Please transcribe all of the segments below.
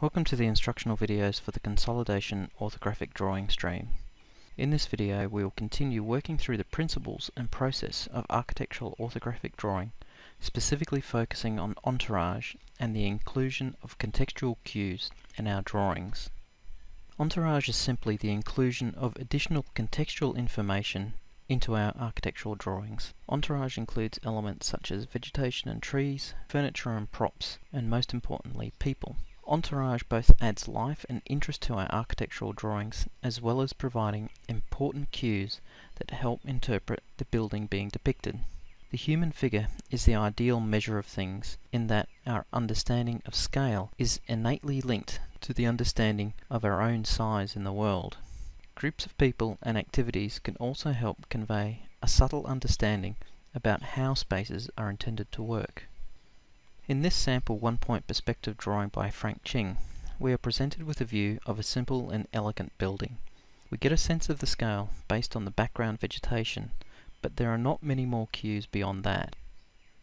Welcome to the instructional videos for the Consolidation Orthographic Drawing stream. In this video we will continue working through the principles and process of architectural orthographic drawing, specifically focusing on entourage and the inclusion of contextual cues in our drawings. Entourage is simply the inclusion of additional contextual information into our architectural drawings. Entourage includes elements such as vegetation and trees, furniture and props, and most importantly, people. Entourage both adds life and interest to our architectural drawings, as well as providing important cues that help interpret the building being depicted. The human figure is the ideal measure of things, in that our understanding of scale is innately linked to the understanding of our own size in the world. Groups of people and activities can also help convey a subtle understanding about how spaces are intended to work. In this sample one-point perspective drawing by Frank Ching, we are presented with a view of a simple and elegant building. We get a sense of the scale based on the background vegetation, but there are not many more cues beyond that.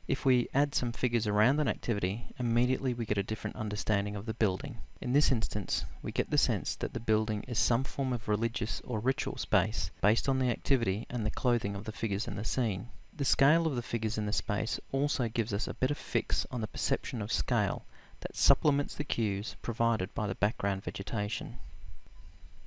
If we add some figures around an activity, immediately we get a different understanding of the building. In this instance, we get the sense that the building is some form of religious or ritual space, based on the activity and the clothing of the figures in the scene. The scale of the figures in the space also gives us a better fix on the perception of scale that supplements the cues provided by the background vegetation.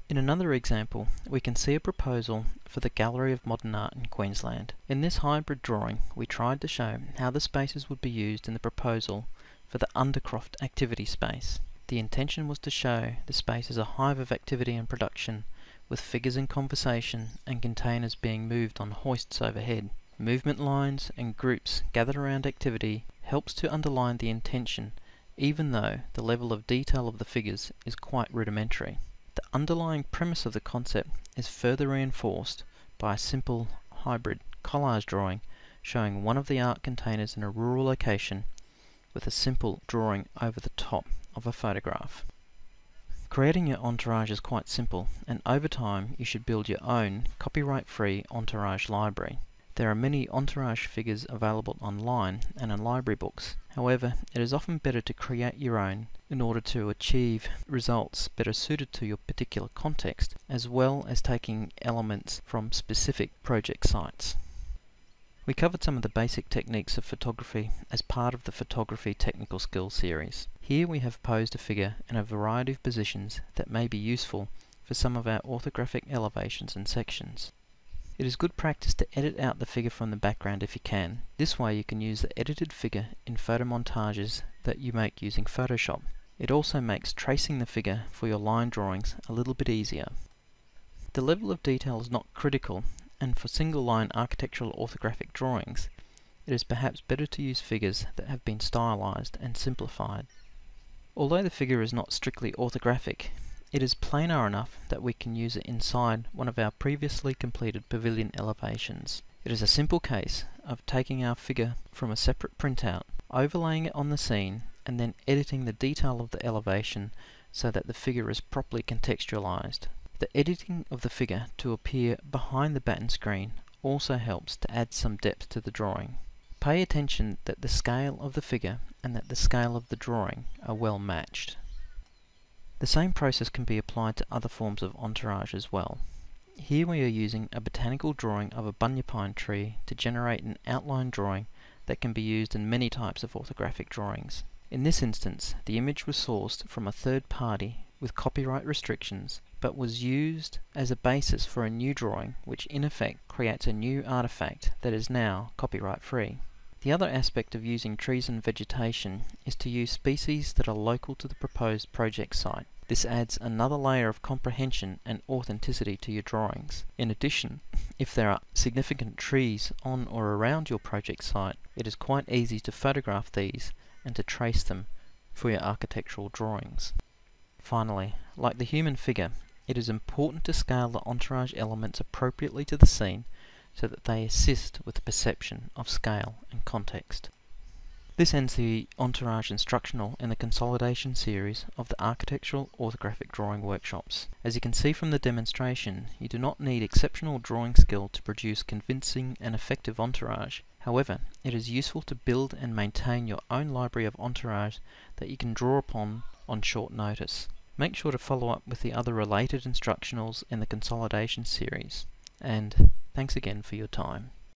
In another example, we can see a proposal for the Gallery of Modern Art in Queensland. In this hybrid drawing, we tried to show how the spaces would be used in the proposal for the Undercroft activity space. The intention was to show the space as a hive of activity and production, with figures in conversation and containers being moved on hoists overhead. Movement lines and groups gathered around activity helps to underline the intention, even though the level of detail of the figures is quite rudimentary. The underlying premise of the concept is further reinforced by a simple hybrid collage drawing showing one of the art containers in a rural location with a simple drawing over the top of a photograph. Creating your entourage is quite simple and over time you should build your own copyright-free entourage library. There are many entourage figures available online and in library books. However, it is often better to create your own in order to achieve results better suited to your particular context, as well as taking elements from specific project sites. We covered some of the basic techniques of photography as part of the Photography Technical Skills series. Here we have posed a figure in a variety of positions that may be useful for some of our orthographic elevations and sections. It is good practice to edit out the figure from the background if you can. This way you can use the edited figure in photo montages that you make using Photoshop. It also makes tracing the figure for your line drawings a little bit easier. The level of detail is not critical and for single line architectural orthographic drawings it is perhaps better to use figures that have been stylized and simplified. Although the figure is not strictly orthographic, it is planar enough that we can use it inside one of our previously completed pavilion elevations. It is a simple case of taking our figure from a separate printout, overlaying it on the scene, and then editing the detail of the elevation so that the figure is properly contextualized. The editing of the figure to appear behind the batten screen also helps to add some depth to the drawing. Pay attention that the scale of the figure and that the scale of the drawing are well matched. The same process can be applied to other forms of entourage as well. Here we are using a botanical drawing of a bunya pine tree to generate an outline drawing that can be used in many types of orthographic drawings. In this instance, the image was sourced from a third party with copyright restrictions, but was used as a basis for a new drawing which in effect creates a new artifact that is now copyright free. The other aspect of using trees and vegetation is to use species that are local to the proposed project site. This adds another layer of comprehension and authenticity to your drawings. In addition, if there are significant trees on or around your project site, it is quite easy to photograph these and to trace them for your architectural drawings. Finally, like the human figure, it is important to scale the entourage elements appropriately to the scene so that they assist with the perception of scale and context. This ends the Entourage instructional in the consolidation series of the Architectural Orthographic Drawing Workshops. As you can see from the demonstration, you do not need exceptional drawing skill to produce convincing and effective entourage. However, it is useful to build and maintain your own library of entourage that you can draw upon on short notice. Make sure to follow up with the other related instructionals in the consolidation series. And thanks again for your time.